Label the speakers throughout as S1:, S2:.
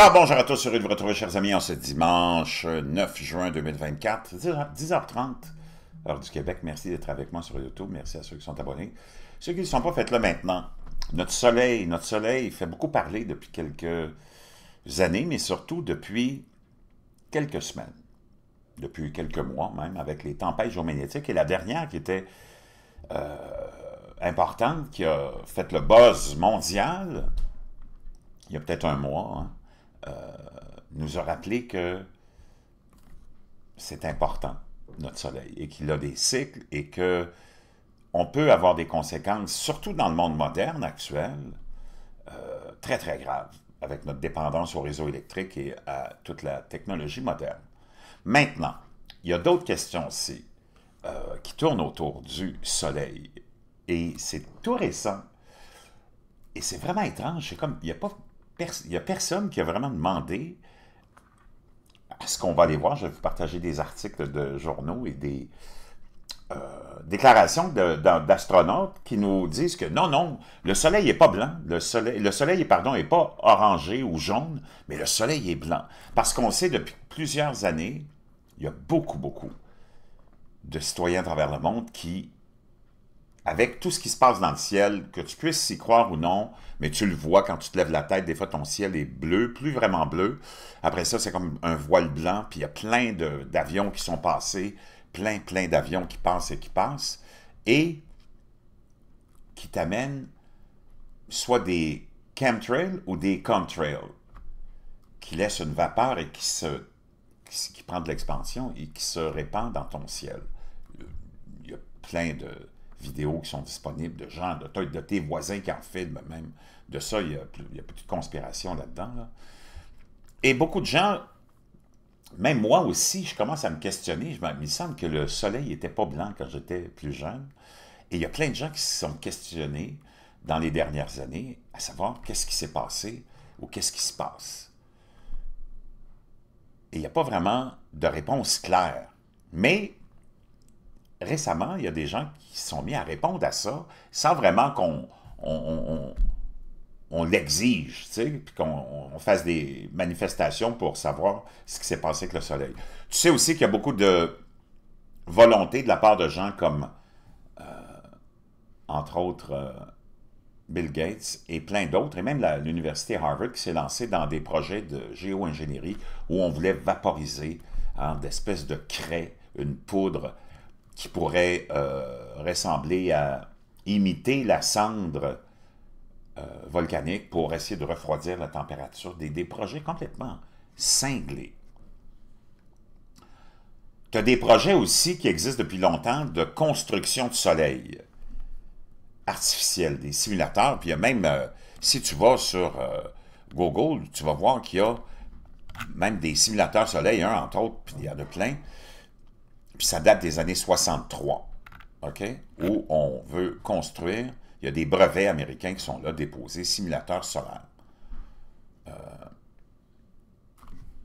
S1: Alors bonjour à tous, heureux de vous retrouver chers amis en ce dimanche 9 juin 2024, 10h30, heure du Québec. Merci d'être avec moi sur YouTube, merci à ceux qui sont abonnés. Ceux qui ne sont pas, faites-le maintenant. Notre soleil, notre soleil fait beaucoup parler depuis quelques années, mais surtout depuis quelques semaines, depuis quelques mois même, avec les tempêtes géomagnétiques. Et la dernière qui était euh, importante, qui a fait le buzz mondial, il y a peut-être un mois, hein, euh, nous a rappelé que c'est important, notre Soleil, et qu'il a des cycles et que on peut avoir des conséquences, surtout dans le monde moderne actuel, euh, très très graves, avec notre dépendance au réseau électrique et à toute la technologie moderne. Maintenant, il y a d'autres questions aussi euh, qui tournent autour du Soleil. Et c'est tout récent. Et c'est vraiment étrange. C'est comme, il n'y a pas n'y a personne qui a vraiment demandé à ce qu'on va aller voir. Je vais vous partager des articles de journaux et des euh, déclarations d'astronautes qui nous disent que non, non, le soleil n'est pas blanc. Le soleil, le soleil pardon, n'est pas orangé ou jaune, mais le soleil est blanc. Parce qu'on sait depuis plusieurs années, il y a beaucoup, beaucoup de citoyens à travers le monde qui avec tout ce qui se passe dans le ciel, que tu puisses y croire ou non, mais tu le vois quand tu te lèves la tête, des fois ton ciel est bleu, plus vraiment bleu. Après ça, c'est comme un voile blanc, puis il y a plein d'avions qui sont passés, plein, plein d'avions qui passent et qui passent, et qui t'amènent soit des chemtrails ou des contrails, qui laissent une vapeur et qui se qui prend de l'expansion et qui se répand dans ton ciel. Il y a plein de vidéos qui sont disponibles de gens, de, de tes voisins qui en filment même. De ça, il y a, a de conspiration là-dedans. Et beaucoup de gens, même moi aussi, je commence à me questionner. Je, il me semble que le soleil n'était pas blanc quand j'étais plus jeune. Et il y a plein de gens qui se sont questionnés dans les dernières années à savoir qu'est-ce qui s'est passé ou qu'est-ce qui se passe. Et il n'y a pas vraiment de réponse claire. Mais récemment, il y a des gens qui sont mis à répondre à ça sans vraiment qu'on on, l'exige, puis qu'on fasse des manifestations pour savoir ce qui s'est passé avec le soleil. Tu sais aussi qu'il y a beaucoup de volonté de la part de gens comme, euh, entre autres, euh, Bill Gates et plein d'autres, et même l'université Harvard qui s'est lancée dans des projets de géo-ingénierie où on voulait vaporiser hein, d'espèces de craie, une poudre qui pourrait euh, ressembler à imiter la cendre euh, volcanique pour essayer de refroidir la température, des, des projets complètement cinglés. Tu as des projets aussi qui existent depuis longtemps de construction de soleil artificiel, des simulateurs, puis il y a même, euh, si tu vas sur Google, tu vas voir qu'il y a même des simulateurs soleil, un entre autres, puis il y en a plein, puis ça date des années 63, OK? Où on veut construire, il y a des brevets américains qui sont là déposés, simulateurs solaires. Euh,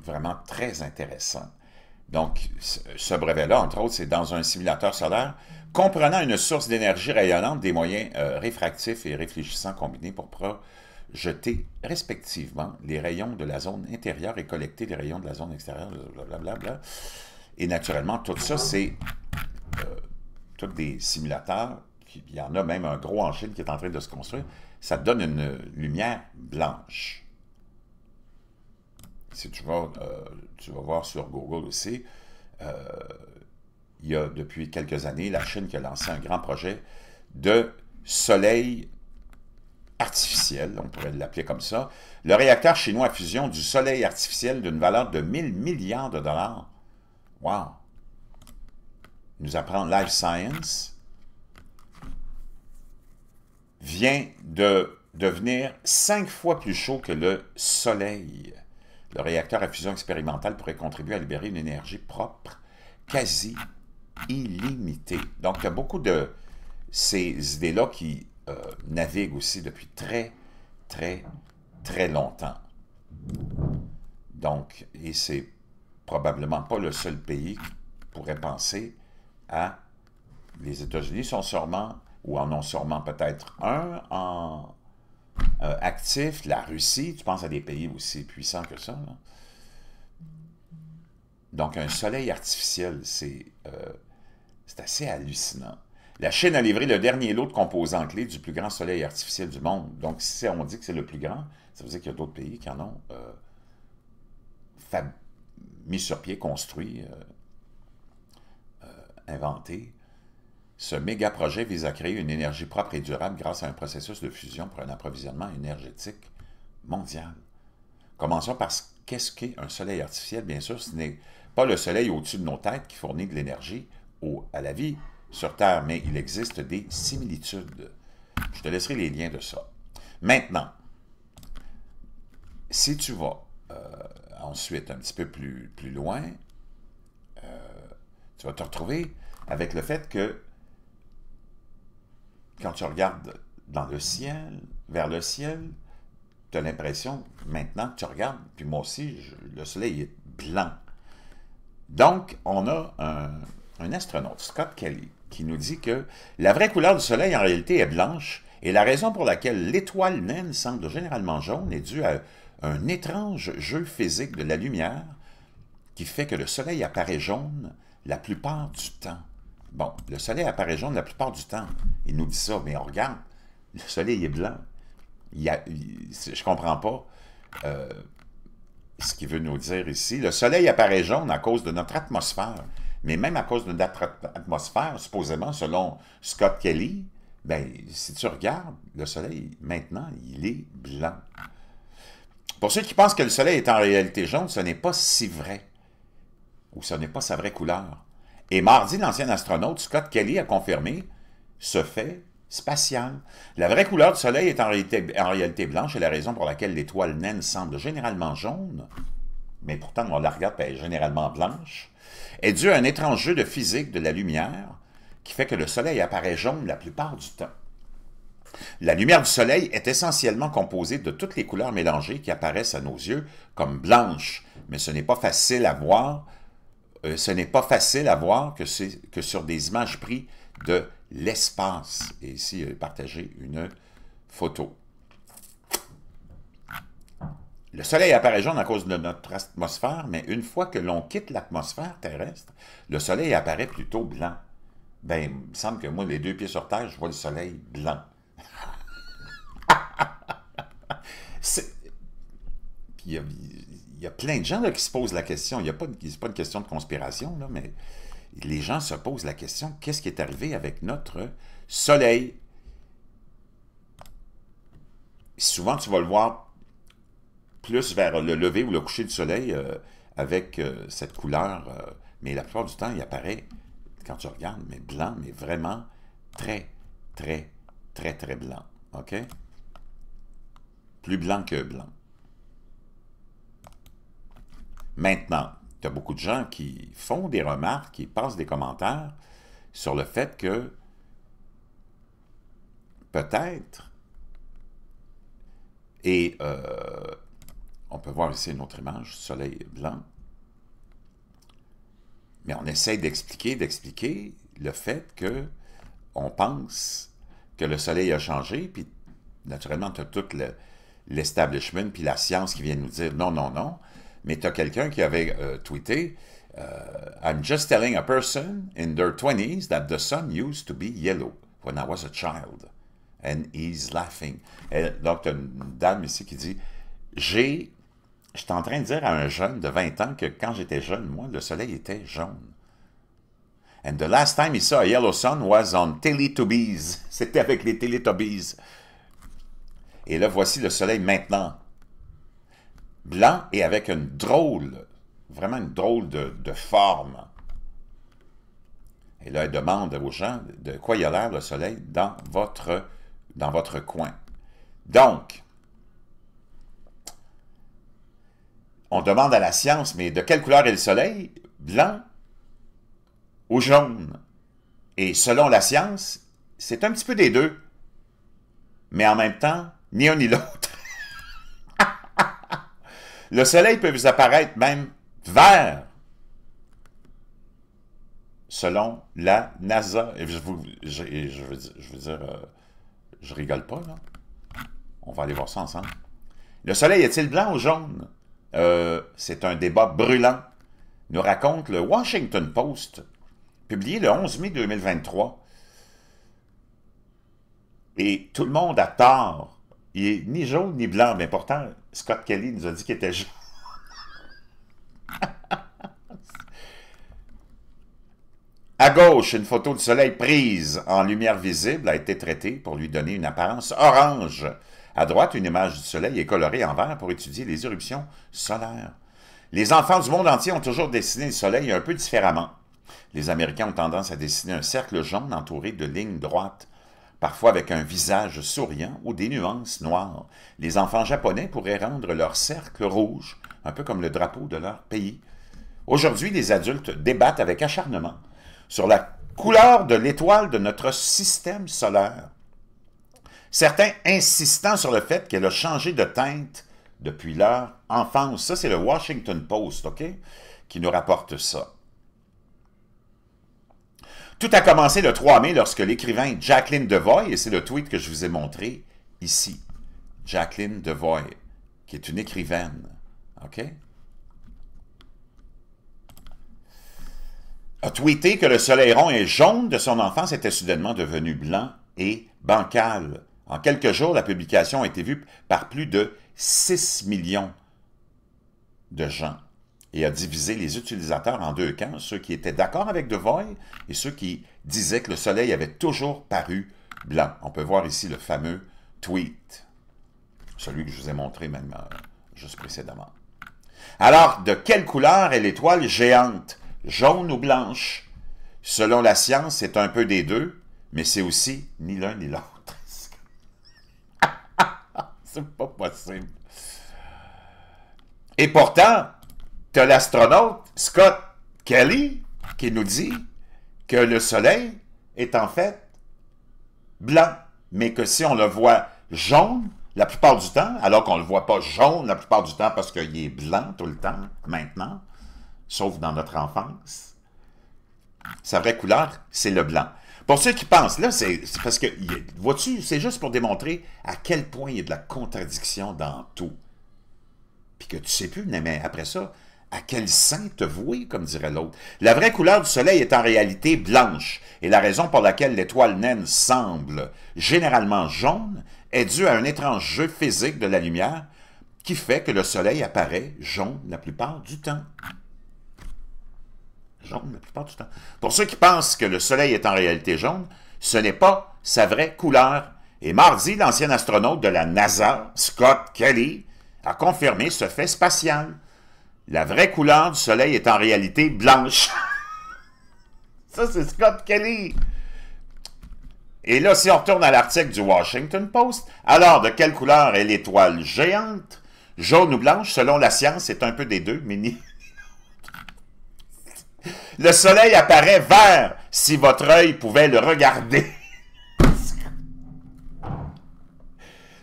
S1: vraiment très intéressant. Donc, ce brevet-là, entre autres, c'est dans un simulateur solaire comprenant une source d'énergie rayonnante des moyens euh, réfractifs et réfléchissants combinés pour projeter respectivement les rayons de la zone intérieure et collecter les rayons de la zone extérieure, blablabla. Et naturellement, tout ça, c'est euh, tous des simulateurs. Il y en a même un gros en Chine qui est en train de se construire. Ça donne une lumière blanche. Si tu vas, euh, tu vas voir sur Google aussi, euh, il y a depuis quelques années la Chine qui a lancé un grand projet de soleil artificiel, on pourrait l'appeler comme ça, le réacteur chinois à fusion du soleil artificiel d'une valeur de 1000 milliards de dollars Wow! Nous apprend Life Science vient de devenir cinq fois plus chaud que le Soleil. Le réacteur à fusion expérimentale pourrait contribuer à libérer une énergie propre, quasi illimitée. Donc, il y a beaucoup de ces idées-là qui euh, naviguent aussi depuis très, très, très longtemps. Donc, et c'est probablement pas le seul pays qui pourrait penser à... Les États-Unis sont sûrement, ou en ont sûrement peut-être un en euh, actifs, la Russie, tu penses à des pays aussi puissants que ça. Donc, un soleil artificiel, c'est euh, assez hallucinant. La Chine a livré le dernier lot de composants clés du plus grand soleil artificiel du monde. Donc, si on dit que c'est le plus grand, ça veut dire qu'il y a d'autres pays qui en ont euh, mis sur pied, construit, inventé. Ce méga projet vise à créer une énergie propre et durable grâce à un processus de fusion pour un approvisionnement énergétique mondial. Commençons par qu'est-ce qu'est un soleil artificiel. Bien sûr, ce n'est pas le soleil au-dessus de nos têtes qui fournit de l'énergie à la vie sur Terre, mais il existe des similitudes. Je te laisserai les liens de ça. Maintenant, si tu vas euh, ensuite un petit peu plus, loin, euh, tu vas te retrouver avec le fait que quand tu regardes dans le ciel, vers le ciel, tu as l'impression, maintenant que tu regardes, puis moi aussi, le soleil est blanc. Donc, on a un, un, astronaute, Scott Kelly, qui nous dit que la vraie couleur du soleil, en réalité, est blanche, et la raison pour laquelle l'étoile naine semble généralement jaune est due à un étrange jeu physique de la lumière qui fait que le soleil apparaît jaune la plupart du temps. Bon, le soleil apparaît jaune la plupart du temps. Il nous dit ça, mais on regarde, le soleil est blanc. Je ne comprends pas euh, ce qu'il veut nous dire ici. Le soleil apparaît jaune à cause de notre atmosphère. Mais même à cause de notre atmosphère, supposément, selon Scott Kelly, ben, si tu regardes, le soleil, maintenant, il est blanc. Pour ceux qui pensent que le soleil est en réalité jaune, ce n'est pas si vrai. Ou ce n'est pas sa vraie couleur. Et mardi, l'ancien astronaute Scott Kelly a confirmé ce fait spatial. La vraie couleur du Soleil est en réalité, blanche et la raison pour laquelle l'étoile naine semble généralement jaune, mais pourtant on la regarde est généralement blanche, est due à un étrange jeu de physique de la lumière qui fait que le Soleil apparaît jaune la plupart du temps. La lumière du Soleil est essentiellement composée de toutes les couleurs mélangées qui apparaissent à nos yeux comme blanches, mais ce n'est pas facile à voir euh, ce n'est pas facile à voir que, sur des images prises de l'espace. Et ici, partagé une photo. Le Soleil apparaît jaune à cause de notre atmosphère, mais une fois que l'on quitte l'atmosphère terrestre, le Soleil apparaît plutôt blanc. Ben, il me semble que moi, les deux pieds sur terre, je vois le Soleil blanc. Puis il y a plein de gens qui se posent la question. Il n'y a pas, pas une question de conspiration, là, mais les gens se posent la question, qu'est-ce qui est arrivé avec notre soleil? Souvent, tu vas le voir plus vers le lever ou le coucher du soleil euh, avec euh, cette couleur, euh, mais la plupart du temps, il apparaît, quand tu regardes, mais blanc, mais vraiment très, très, très, très blanc. OK? Plus blanc que blanc. Maintenant, tu as beaucoup de gens qui font des remarques, qui passent des commentaires sur le fait que peut-être, et euh, on peut voir ici une autre image, soleil blanc, mais on essaie d'expliquer, d'expliquer le fait que on pense que le soleil a changé, puis naturellement, tu as tout l'establishment, puis la science qui vient nous dire non, non, non mais tu as quelqu'un qui avait euh, tweeté uh, I'm just telling a person in their 20s that the sun used to be yellow when I was a child. And he's laughing. Et donc, tu as une dame ici qui dit J'ai. Je suis en train de dire à un jeune de 20 ans que quand j'étais jeune, moi, le soleil était jaune. And the last time he saw a yellow sun was on Teletubbies. C'était avec les Teletubbies. Et là, voici le soleil maintenant blanc et avec une drôle, vraiment une drôle de, forme. Et là, elle demande aux gens de quoi il a l'air le soleil dans votre, dans votre coin. Donc, on demande à la science, mais de quelle couleur est le soleil? Blanc ou jaune? Et selon la science, c'est un petit peu des deux. Mais en même temps, ni un ni l'autre. Le soleil peut vous apparaître même vert, selon la NASA. Et je, je, veux dire, euh, je rigole pas, là. On va aller voir ça ensemble. Le soleil est-il blanc ou jaune? Euh, c'est un débat brûlant, nous raconte le Washington Post, publié le 11 mai 2023. Et tout le monde a tort. Il est ni jaune ni blanc, mais pourtant, Scott Kelly nous a dit qu'il était jaune. À gauche, une photo du soleil prise en lumière visible a été traitée pour lui donner une apparence orange. À droite, une image du soleil est colorée en vert pour étudier les éruptions solaires. Les enfants du monde entier ont toujours dessiné le soleil un peu différemment. Les Américains ont tendance à dessiner un cercle jaune entouré de lignes droites, parfois avec un visage souriant ou des nuances noires. Les enfants japonais pourraient rendre leur cercle rouge, un peu comme le drapeau de leur pays. Aujourd'hui, les adultes débattent avec acharnement sur la couleur de l'étoile de notre système solaire. Certains insistant sur le fait qu'elle a changé de teinte depuis leur enfance. Ça, c'est le Washington Post, OK, qui nous rapporte ça. Tout a commencé le 3 mai lorsque l'écrivain Jacqueline Devoy, et c'est le tweet que je vous ai montré ici, Jacqueline Devoy, qui est une écrivaine, OK, a tweeté que le soleil rond et jaune de son enfance était soudainement devenu blanc et bancal. En quelques jours, la publication a été vue par plus de 6 millions de gens et a divisé les utilisateurs en deux camps, ceux qui étaient d'accord avec Devoy et ceux qui disaient que le soleil avait toujours paru blanc. On peut voir ici le fameux tweet, celui que je vous ai montré même euh, juste précédemment. Alors, de quelle couleur est l'étoile géante? Jaune ou blanche? Selon la science, c'est un peu des deux, mais c'est aussi ni l'un ni l'autre. c'est pas possible. Et pourtant, tu as l'astronaute Scott Kelly qui nous dit que le Soleil est en fait blanc, mais que si on le voit jaune la plupart du temps, alors qu'on ne le voit pas jaune la plupart du temps parce qu'il est blanc tout le temps maintenant, sauf dans notre enfance. Sa vraie couleur, c'est le blanc. Pour ceux qui pensent, là, c'est parce que, vois-tu, c'est juste pour démontrer à quel point il y a de la contradiction dans tout. Puis que tu sais plus, mais après ça, à quel saint te vouer, comme dirait l'autre. La vraie couleur du soleil est en réalité blanche, et la raison pour laquelle l'étoile naine semble généralement jaune est due à un étrange jeu physique de la lumière qui fait que le soleil apparaît jaune la plupart du temps jaune la plupart du temps. Pour ceux qui pensent que le Soleil est en réalité jaune, ce n'est pas sa vraie couleur. Et mardi, l'ancien astronaute de la NASA, Scott Kelly, a confirmé ce fait spatial. La vraie couleur du Soleil est en réalité blanche. Ça, c'est Scott Kelly. Et là, si on retourne à l'article du Washington Post, alors de quelle couleur est l'étoile géante? Jaune ou blanche, selon la science, c'est un peu des deux, mais ni, le soleil apparaît vert si votre œil pouvait le regarder.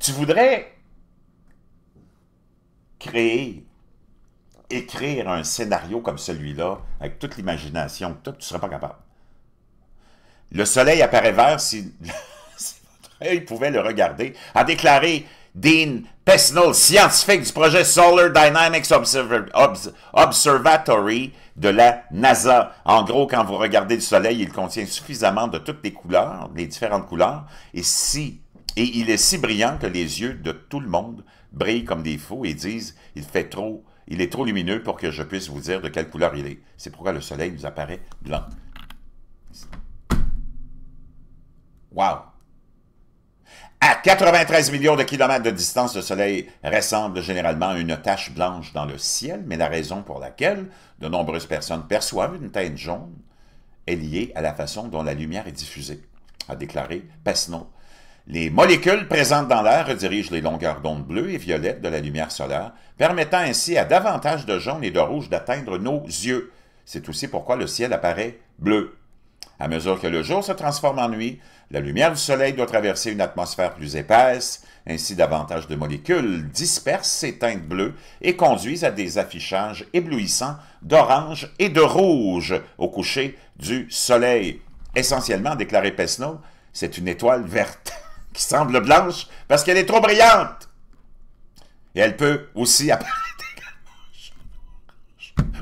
S1: tu voudrais créer, écrire un scénario comme celui-là, avec toute l'imagination, tu ne serais pas capable. Le soleil apparaît vert si, votre œil pouvait le regarder, a déclaré Dean Pesnell, scientifique du projet Solar Dynamics Observatory de la NASA. En gros, quand vous regardez le Soleil, il contient suffisamment de toutes les couleurs, les différentes couleurs, et si et il est si brillant que les yeux de tout le monde brillent comme des fous et disent il fait trop, il est trop lumineux pour que je puisse vous dire de quelle couleur il est. C'est pourquoi le Soleil nous apparaît blanc. Wow! À 93 millions de kilomètres de distance, le Soleil ressemble généralement à une tache blanche dans le ciel, mais la raison pour laquelle de nombreuses personnes perçoivent une teinte jaune est liée à la façon dont la lumière est diffusée, a déclaré Pesneau. Les molécules présentes dans l'air redirigent les longueurs d'onde bleues et violettes de la lumière solaire, permettant ainsi à davantage de jaune et de rouge d'atteindre nos yeux. C'est aussi pourquoi le ciel apparaît bleu. À mesure que le jour se transforme en nuit, la lumière du soleil doit traverser une atmosphère plus épaisse, ainsi davantage de molécules dispersent ces teintes bleues et conduisent à des affichages éblouissants d'orange et de rouge au coucher du soleil. Essentiellement, déclaré Pesneau, c'est une étoile verte. Qui semble blanche parce qu'elle est trop brillante. Et elle peut aussi apparaître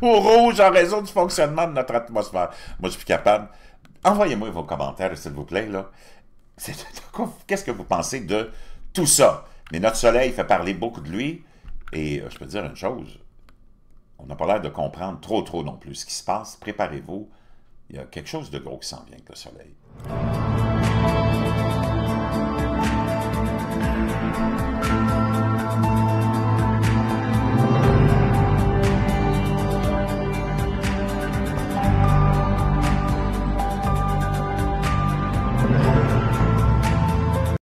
S1: au rouge en raison du fonctionnement de notre atmosphère. Moi, je suis capable. Envoyez-moi vos commentaires, s'il vous plaît. Qu'est-ce que vous pensez de tout ça? Mais notre soleil fait parler beaucoup de lui. Et euh, je peux dire une chose, on n'a pas l'air de comprendre trop trop non plus ce qui se passe. Préparez-vous, il y a quelque chose de gros qui s'en vient avec le soleil.